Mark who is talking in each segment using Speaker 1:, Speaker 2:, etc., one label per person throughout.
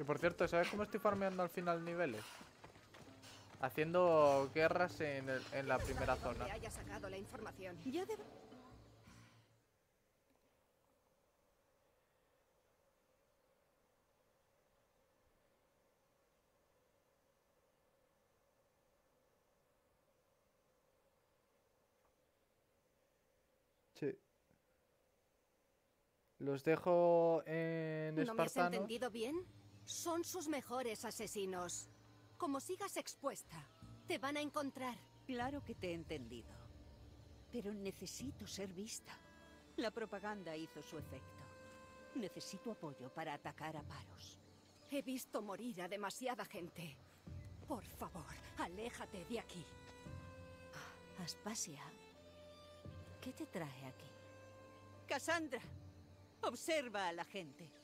Speaker 1: Que por cierto, ¿sabes cómo estoy farmeando al final niveles? Haciendo guerras en, el- en la primera
Speaker 2: ¿Dónde
Speaker 1: zona.
Speaker 2: haya sacado la información.
Speaker 3: Ya debo...
Speaker 1: Sí. Los dejo en
Speaker 2: ¿No me has
Speaker 1: espartano.
Speaker 2: entendido bien? Son sus mejores asesinos. Como sigas expuesta, te van a encontrar.
Speaker 3: Claro que te he entendido. Pero necesito ser vista. La propaganda hizo su efecto. Necesito apoyo para atacar a Paros.
Speaker 2: He visto morir a demasiada gente. Por favor, aléjate de aquí.
Speaker 4: Aspasia, ¿qué te trae aquí?
Speaker 3: Cassandra, observa a la gente.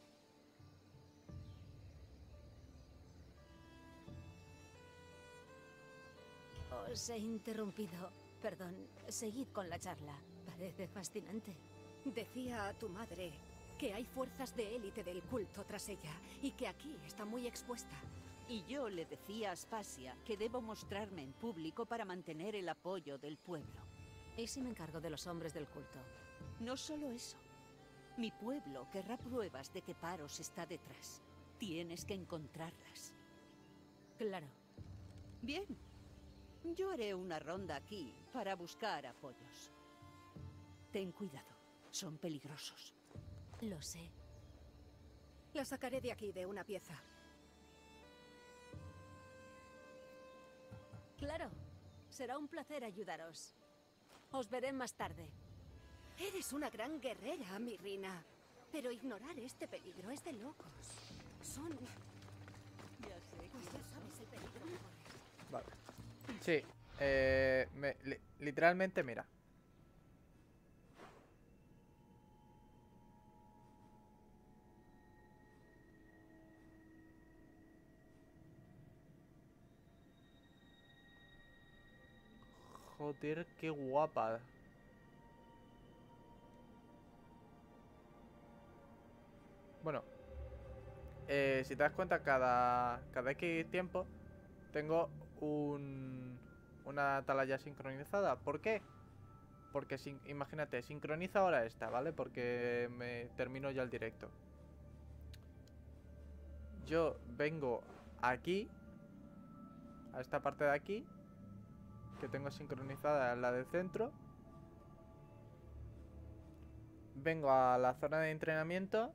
Speaker 4: Os he interrumpido. Perdón, seguid con la charla. Parece fascinante.
Speaker 2: Decía a tu madre que hay fuerzas de élite del culto tras ella y que aquí está muy expuesta.
Speaker 3: Y yo le decía a Aspasia que debo mostrarme en público para mantener el apoyo del pueblo.
Speaker 4: ¿Y si me encargo de los hombres del culto?
Speaker 3: No solo eso. Mi pueblo querrá pruebas de que Paros está detrás. Tienes que encontrarlas.
Speaker 4: Claro.
Speaker 3: Bien. Yo haré una ronda aquí para buscar apoyos. Ten cuidado. Son peligrosos.
Speaker 4: Lo sé.
Speaker 2: La sacaré de aquí de una pieza.
Speaker 4: Claro. Será un placer ayudaros. Os veré más tarde.
Speaker 2: Eres una gran guerrera, Mirrina. Pero ignorar este peligro es de locos. Son...
Speaker 3: Ya sé
Speaker 2: Pues ya sabes el peligro que corres.
Speaker 1: Vale. Sí. eh, me- li- literalmente, mira. Joder, qué guapa. Bueno. eh, si te das cuenta, cada, cada X tiempo tengo un, una atalaya sincronizada. ¿Por qué? Porque, sin- imagínate, sincroniza ahora esta, ¿vale? Porque me termino ya el directo. Yo vengo aquí, a esta parte de aquí, que tengo sincronizada la del centro. Vengo a la zona de entrenamiento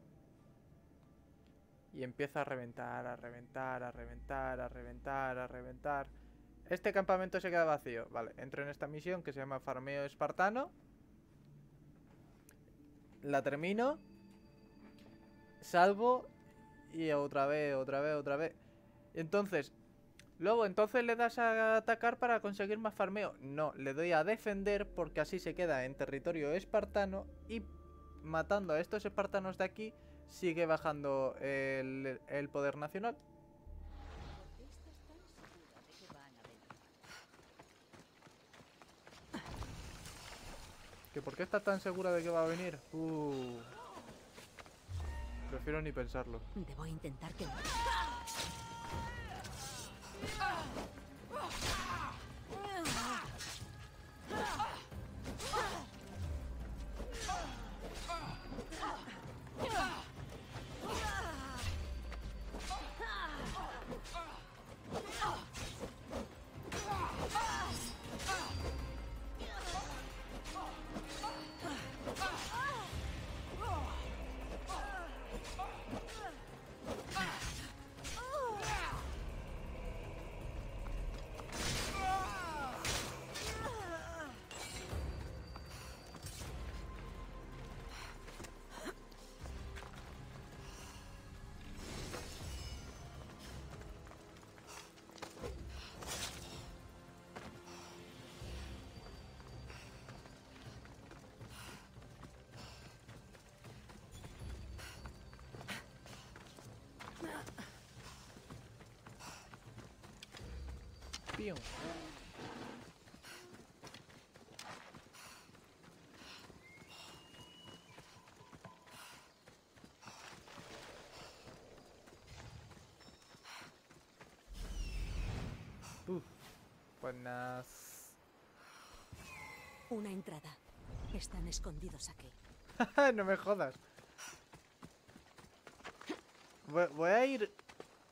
Speaker 1: y empiezo a reventar, a reventar, a reventar, a reventar, a reventar. Este campamento se queda vacío. Vale, entro en esta misión que se llama Farmeo Espartano. La termino. Salvo. Y otra vez, otra vez, otra vez. Entonces, luego entonces le das a atacar para conseguir más farmeo. No, le doy a defender porque así se queda en territorio espartano y matando a estos espartanos de aquí sigue bajando el, el poder nacional. ¿Que por qué está tan segura de que va a venir? Uh. Prefiero ni pensarlo.
Speaker 4: Debo intentar que...
Speaker 1: tío. Uf, buenas.
Speaker 4: Una entrada. Están escondidos aquí.
Speaker 1: no me jodas. Voy a ir...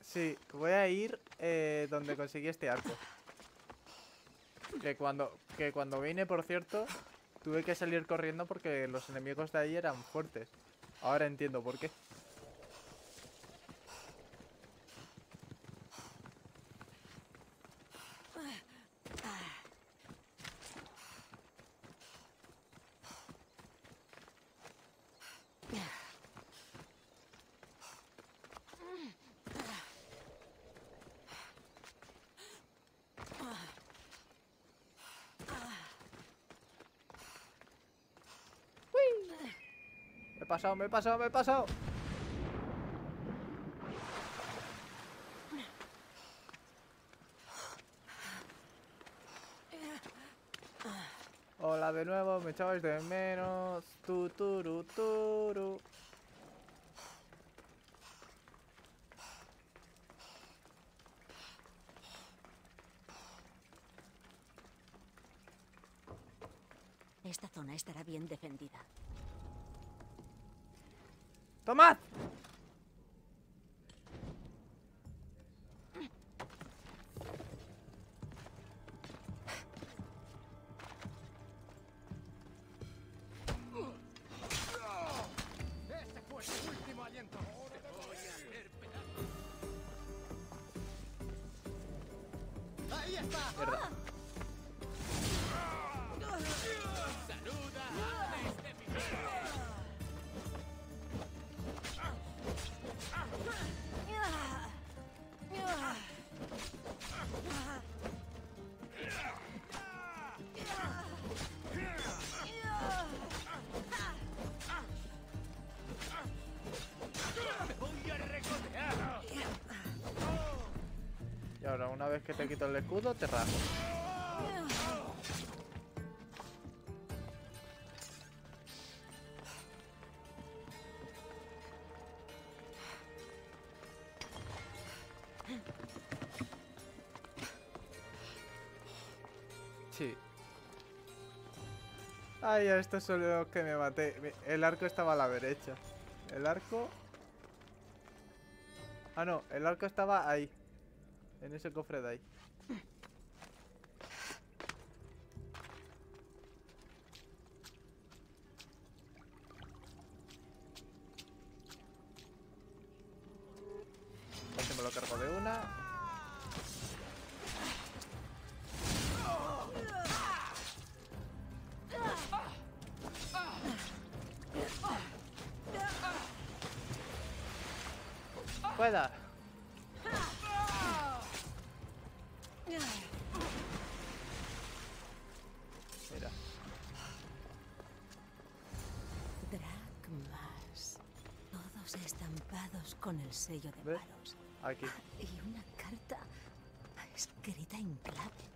Speaker 1: Sí, voy a ir eh, donde conseguí este arco. Que cuando, que cuando vine, por cierto, tuve que salir corriendo porque los enemigos de ahí eran fuertes. Ahora entiendo por qué. Pasado, me he pasado, me he pasado. Hola de nuevo, me echabais de menos. Tu, turu, turu.
Speaker 4: Esta zona estará bien defendida.
Speaker 1: ¡Tomad! Mierda. Una vez que te quito el escudo, te rajo. Sí. Ay, a estos son los que me maté. El arco estaba a la derecha. El arco... Ah, no, el arco estaba ahí. En ese cofre de ahí. Este me lo cargo de una. Pueda.
Speaker 4: Con el sello de
Speaker 1: ¿Ves?
Speaker 4: Varos.
Speaker 1: Aquí.
Speaker 4: Y una carta escrita en clave.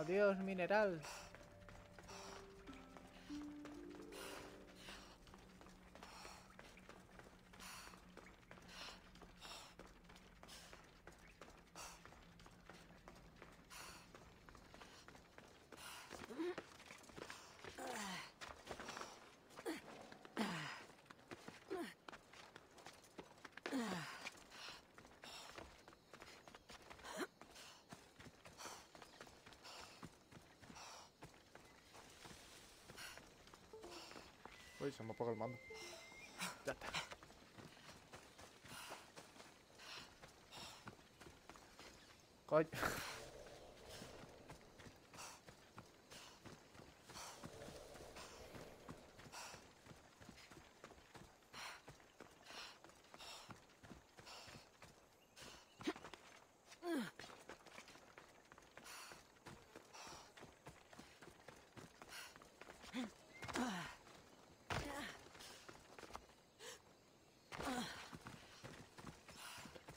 Speaker 1: Adiós, mineral. Apaga el mando. Ya está. Coño.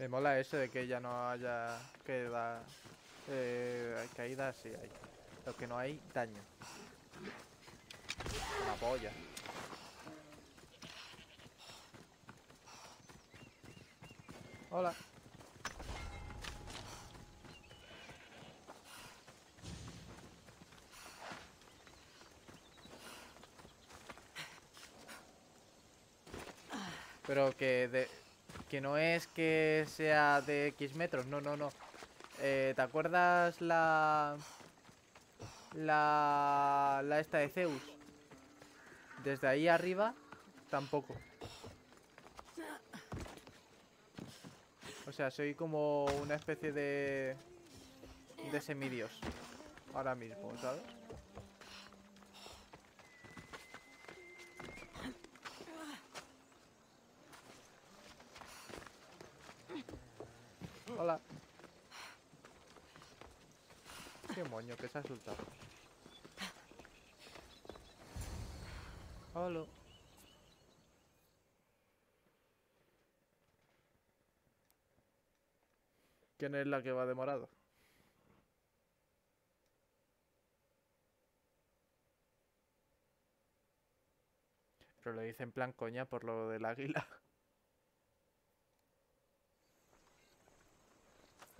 Speaker 1: Me mola eso de que ya no haya queda, eh, caídas, sí hay. Lo que no hay, daño. Una polla. Hola. Pero que de, que no es que sea de X metros, no, no, no. Eh, ¿Te acuerdas la... La... La esta de Zeus? Desde ahí arriba, tampoco. O sea, soy como una especie de... De semidios. Ahora mismo, ¿sabes? Hola. Qué moño que se ha soltado. Hola. ¿Quién es la que va de morado? Pero lo dice en plan coña por lo del águila.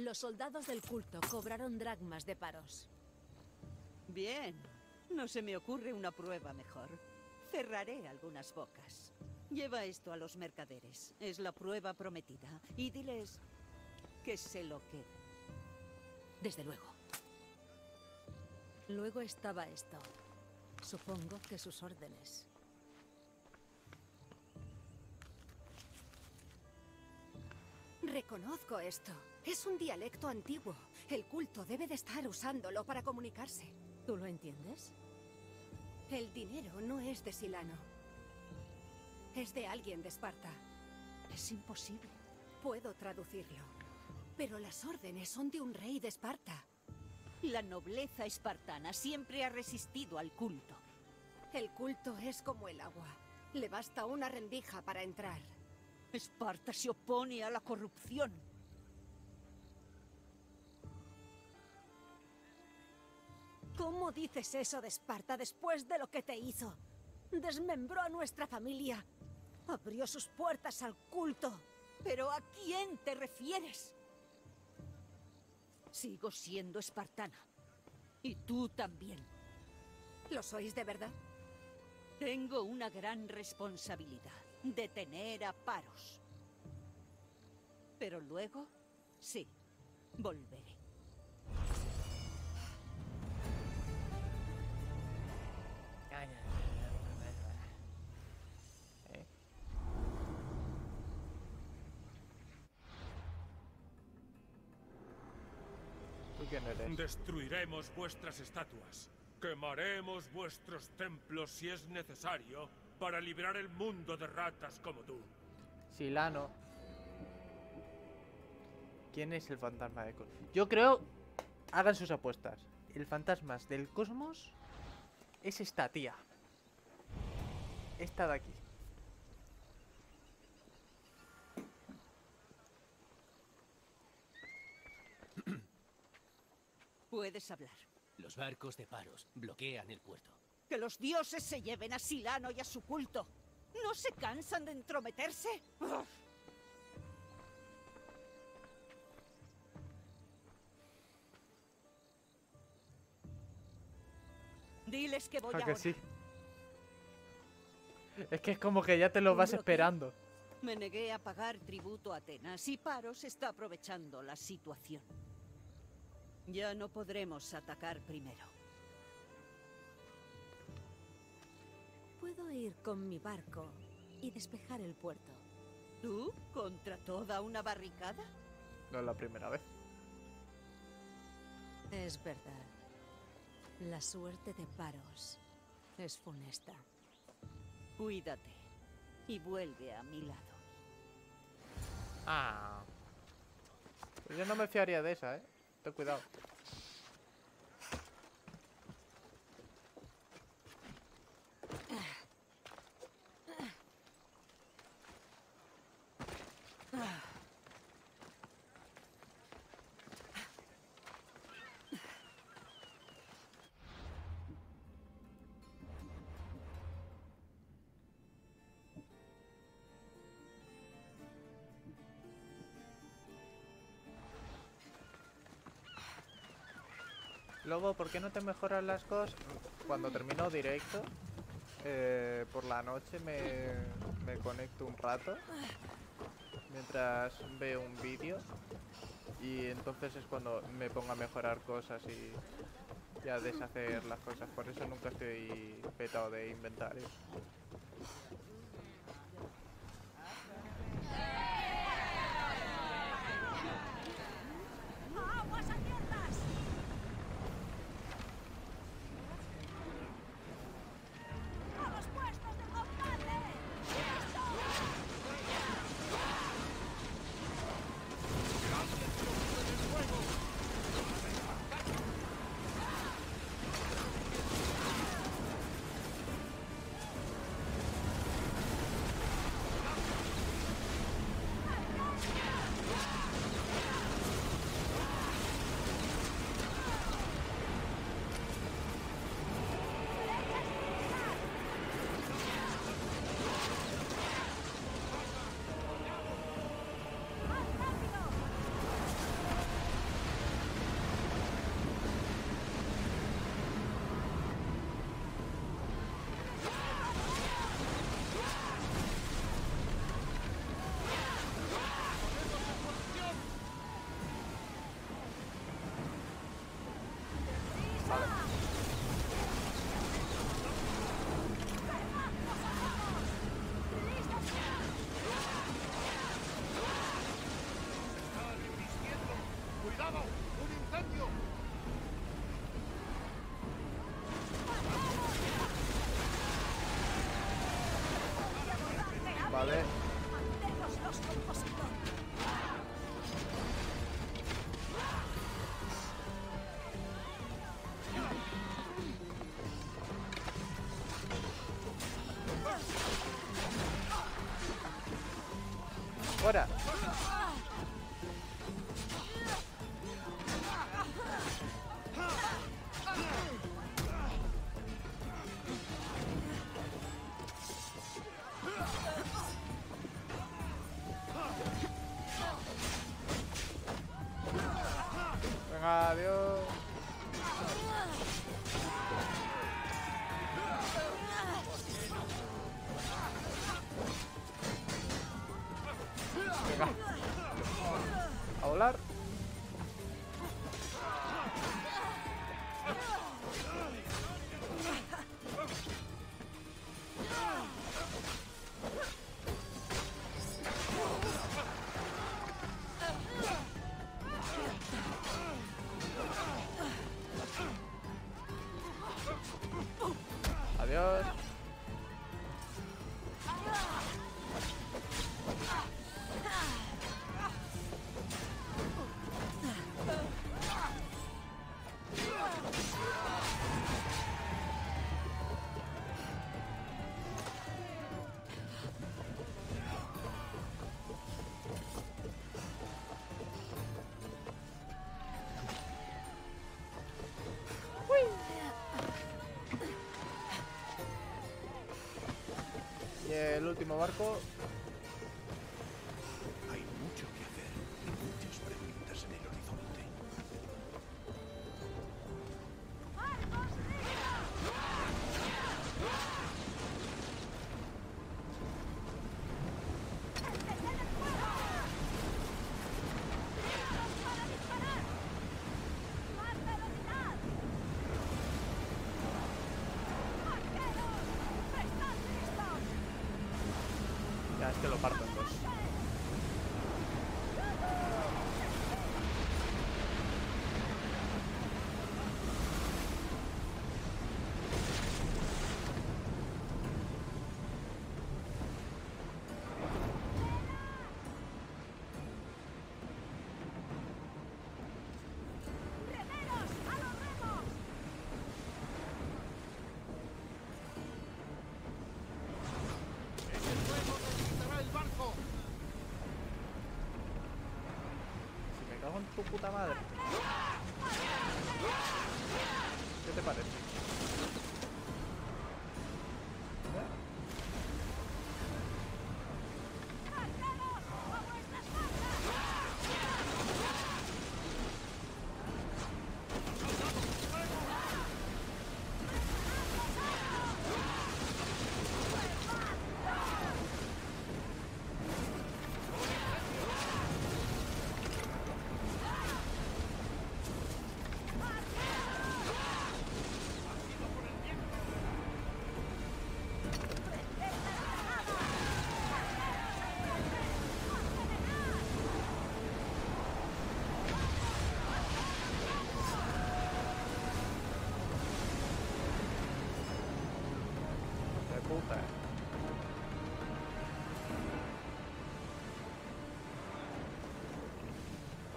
Speaker 2: Los soldados del culto cobraron dragmas de paros.
Speaker 3: Bien. No se me ocurre una prueba mejor. Cerraré algunas bocas. Lleva esto a los mercaderes. Es la prueba prometida. Y diles que se lo queden.
Speaker 2: Desde luego. Luego estaba esto. Supongo que sus órdenes. Reconozco esto. Es un dialecto antiguo. El culto debe de estar usándolo para comunicarse. ¿Tú lo entiendes? El dinero no es de Silano. Es de alguien de Esparta.
Speaker 3: Es imposible.
Speaker 2: Puedo traducirlo. Pero las órdenes son de un rey de Esparta.
Speaker 3: La nobleza espartana siempre ha resistido al culto.
Speaker 2: El culto es como el agua. Le basta una rendija para entrar.
Speaker 3: Esparta se opone a la corrupción.
Speaker 2: ¿Cómo dices eso de Esparta después de lo que te hizo? Desmembró a nuestra familia. Abrió sus puertas al culto.
Speaker 3: ¿Pero a quién te refieres? Sigo siendo espartana. Y tú también.
Speaker 2: ¿Lo sois de verdad?
Speaker 3: Tengo una gran responsabilidad. Detener a Paros. Pero luego, sí, volveré.
Speaker 1: ¿Eh? ¿Tú quién eres?
Speaker 5: Destruiremos vuestras estatuas. Quemaremos vuestros templos si es necesario para liberar el mundo de ratas como tú.
Speaker 1: Silano. ¿Quién es el fantasma de cosmos? Yo creo. Hagan sus apuestas. El fantasma del cosmos es esta tía. Esta de aquí.
Speaker 3: Puedes hablar.
Speaker 6: Los barcos de Paros bloquean el puerto.
Speaker 3: Que los dioses se lleven a Silano y a su culto. ¿No se cansan de entrometerse? Diles que voy
Speaker 1: Ah, que sí. Es que es como que ya te lo vas esperando.
Speaker 3: Me negué a pagar tributo a Atenas y Paros está aprovechando la situación. Ya no podremos atacar primero.
Speaker 2: Puedo ir con mi barco y despejar el puerto.
Speaker 3: ¿Tú contra toda una barricada?
Speaker 1: No es la primera vez.
Speaker 2: Es verdad. La suerte de Paros es funesta.
Speaker 3: Cuídate y vuelve a mi lado.
Speaker 1: Ah. Pues yo no me fiaría de esa, eh. Ten cuidado. Luego, ¿por qué no te mejoras las cosas? Cuando termino directo, eh, por la noche me, me conecto un rato mientras veo un vídeo y entonces es cuando me pongo a mejorar cosas y, y a deshacer las cosas. Por eso nunca estoy petado de inventario. Adiós. Barco. Puta madre. ¿Qué te parece?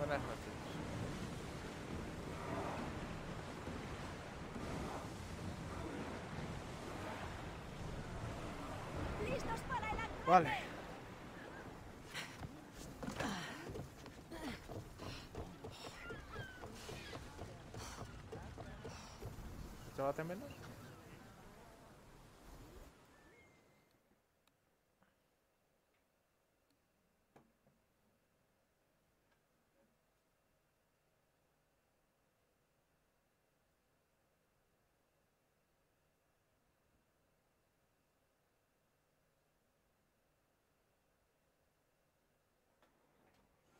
Speaker 1: Buenas noches.
Speaker 4: ¡Listos para el ataque!
Speaker 1: Vale. ¿Se va a hacer menos?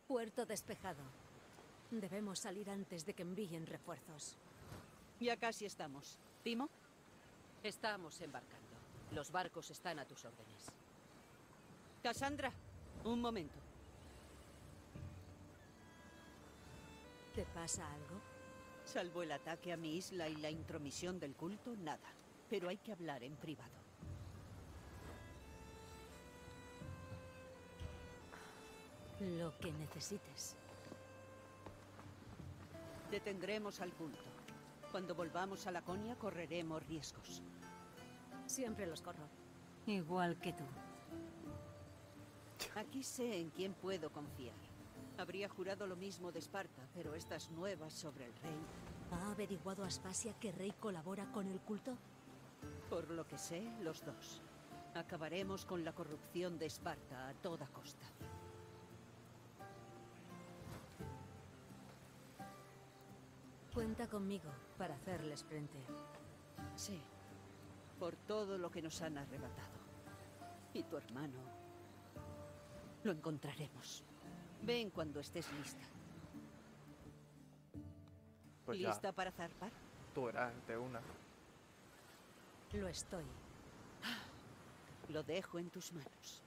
Speaker 4: Puerto despejado. Debemos salir antes de que envíen refuerzos.
Speaker 3: Ya casi estamos. ¿Timo?
Speaker 7: Estamos embarcando. Los barcos están a tus órdenes.
Speaker 3: Cassandra, un momento.
Speaker 4: ¿Te pasa algo?
Speaker 3: Salvo el ataque a mi isla y la intromisión del culto, nada. Pero hay que hablar en privado.
Speaker 4: Lo que necesites.
Speaker 3: Detendremos al culto. Cuando volvamos a Laconia correremos riesgos.
Speaker 4: Siempre los corro. Igual que tú.
Speaker 3: Aquí sé en quién puedo confiar. Habría jurado lo mismo de Esparta, pero estas nuevas sobre el rey,
Speaker 4: ¿Ha averiguado Aspasia que Rey colabora con el culto?
Speaker 3: por lo que sé, los dos. Acabaremos con la corrupción de Esparta a toda costa.
Speaker 4: Cuenta conmigo para hacerles frente.
Speaker 3: Sí, por todo lo que nos han arrebatado. Y tu hermano. Lo encontraremos. Ven cuando estés lista.
Speaker 1: Pues ya,
Speaker 3: ¿Lista para zarpar?
Speaker 1: tú verás de una.
Speaker 4: Lo estoy.
Speaker 3: Lo dejo en tus manos.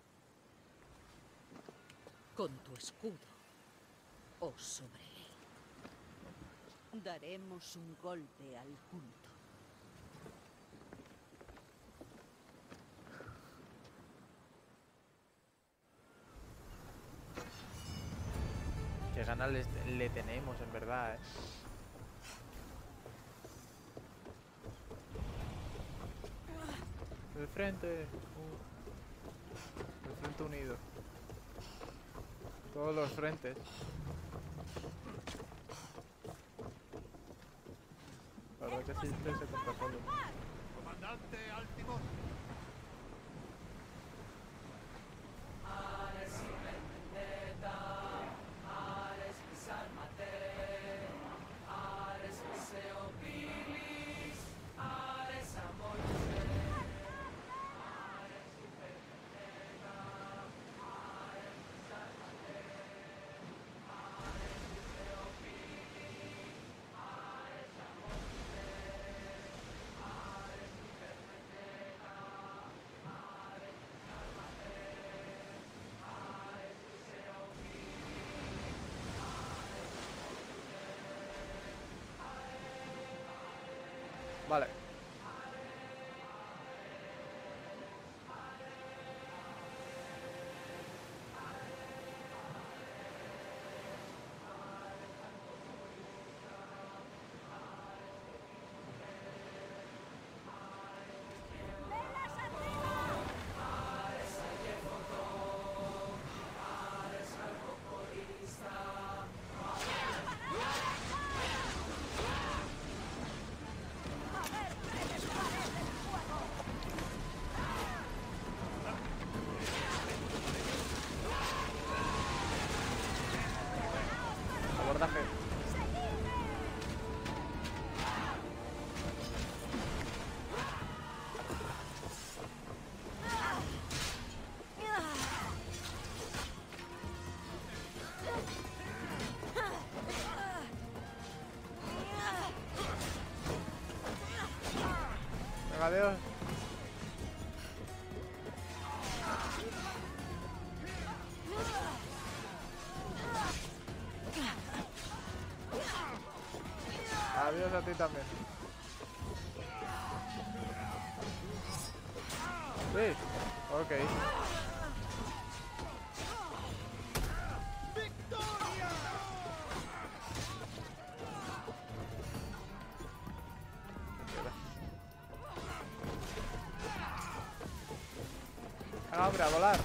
Speaker 7: Con tu escudo. O sobre él.
Speaker 3: Daremos un golpe al culto.
Speaker 1: Qué ganas le tenemos, en verdad, eh. El frente. uh, El frente unido. Todos los frentes.
Speaker 8: Comandante al
Speaker 1: Vale. Venga, Ahora, a volar.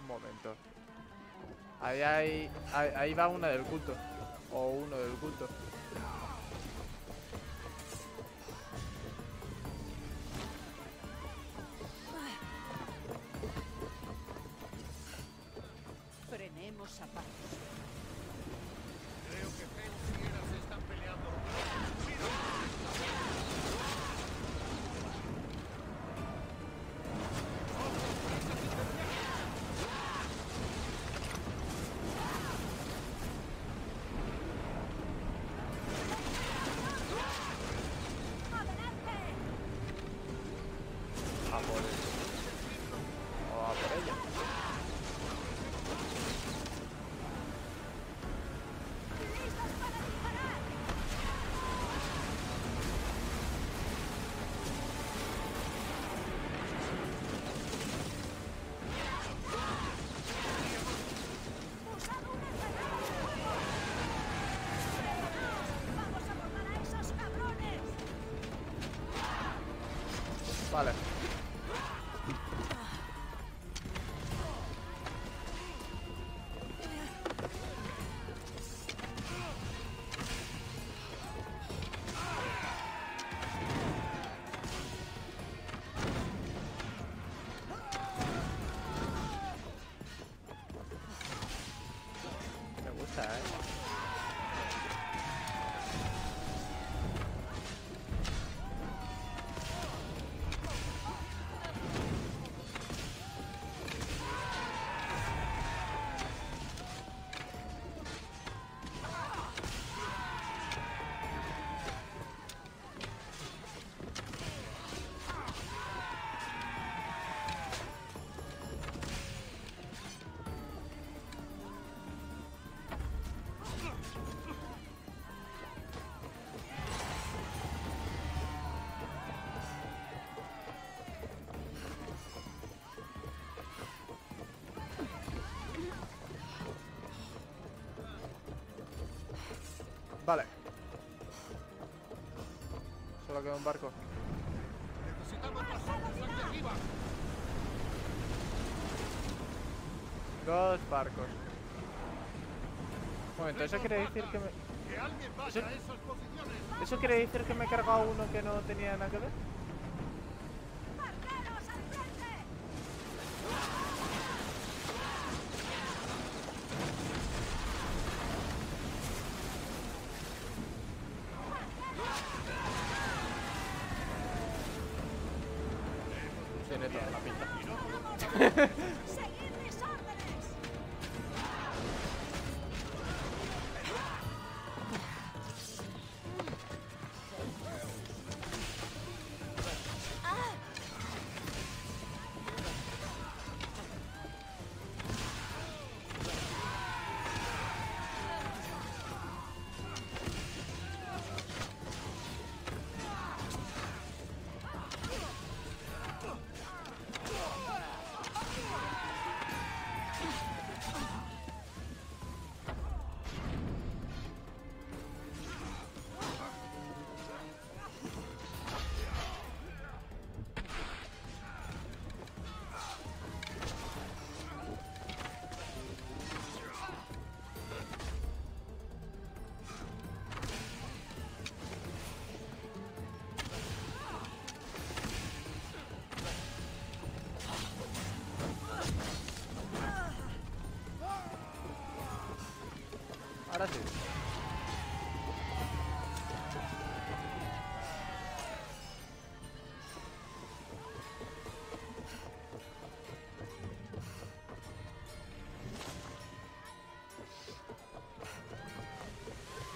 Speaker 1: Un momento. Ahí hay. Ahí, ahí va una del culto. O uno del culto. Vale. Solo queda un barco.
Speaker 8: Necesitamos más hombres aquí arriba.
Speaker 1: Dos barcos. Un momento, ¿eso quiere decir que me... Eso-. ¿Eso quiere decir que me he cargado uno que no tenía nada que ver?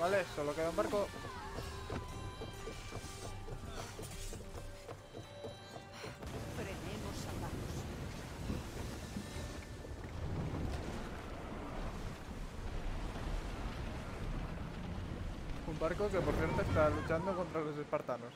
Speaker 1: Vale, solo queda un barco. Barco que por cierto está luchando contra los espartanos.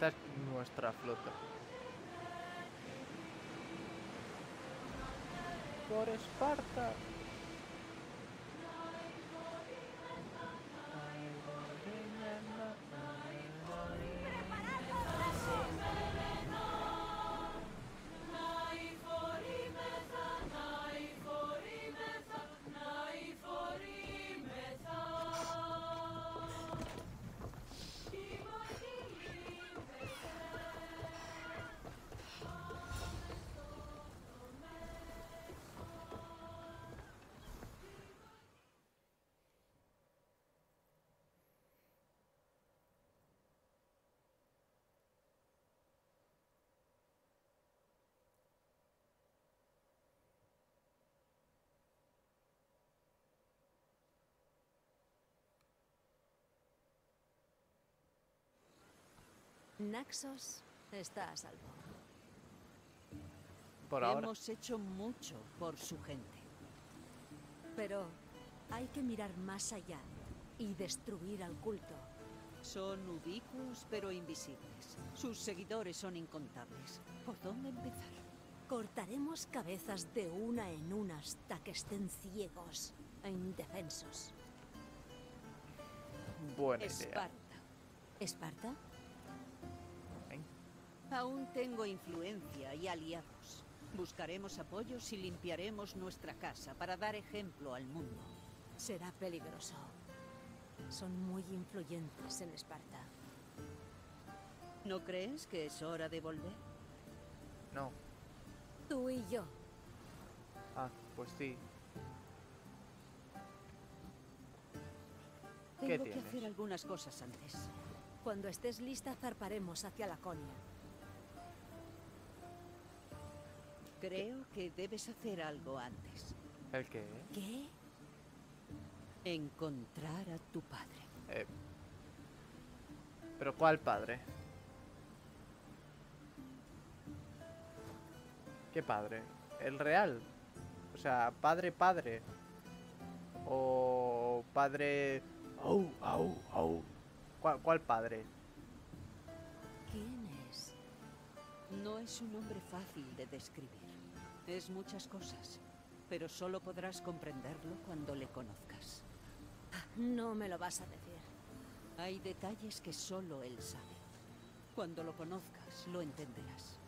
Speaker 1: Esta es nuestra flota. Por Esparta.
Speaker 4: Naxos está a salvo.
Speaker 1: Por ahora.
Speaker 3: Hemos hecho mucho por su gente.
Speaker 4: Pero hay que mirar más allá y destruir al culto.
Speaker 3: Son ubicuos pero invisibles. Sus seguidores son incontables. ¿Por dónde empezar?
Speaker 4: Cortaremos cabezas de una en una hasta que estén ciegos e indefensos.
Speaker 1: Buena idea.
Speaker 3: Esparta.
Speaker 4: ¿Esparta?
Speaker 3: Aún tengo influencia y aliados. Buscaremos apoyos y limpiaremos nuestra casa para dar ejemplo al mundo.
Speaker 4: Será peligroso. Son muy influyentes en Esparta.
Speaker 3: ¿No crees que es hora de volver?
Speaker 1: No.
Speaker 4: Tú y yo.
Speaker 1: Ah, pues sí. ¿Qué
Speaker 3: Tengo que hacer algunas cosas antes.
Speaker 4: Cuando estés lista, zarparemos hacia Laconia.
Speaker 3: Creo que debes hacer algo antes.
Speaker 1: ¿El qué?
Speaker 4: ¿Qué?
Speaker 3: Encontrar a tu padre.
Speaker 1: Eh, ¿Pero cuál padre? ¿Qué padre? ¿El real? O sea, padre, padre. O padre...
Speaker 8: Au, au, au.
Speaker 1: ¿Cuál, cuál padre?
Speaker 4: ¿Quién es?
Speaker 3: No es un hombre fácil de describir. Es muchas cosas, pero solo podrás comprenderlo cuando le conozcas.
Speaker 4: No me lo vas a decir.
Speaker 3: Hay detalles que solo él sabe. Cuando lo conozcas, lo entenderás.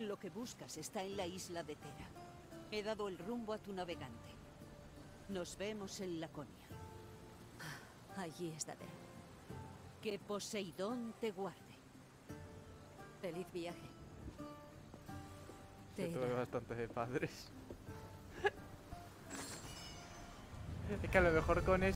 Speaker 3: Lo que buscas está en la isla de Tera. He dado el rumbo a tu navegante. Nos vemos en Laconia.
Speaker 4: Allí estaré.
Speaker 3: Que Poseidón te guarde.
Speaker 4: Feliz viaje. Te
Speaker 1: tuve
Speaker 4: irá.
Speaker 1: bastante de padres. es que a lo mejor con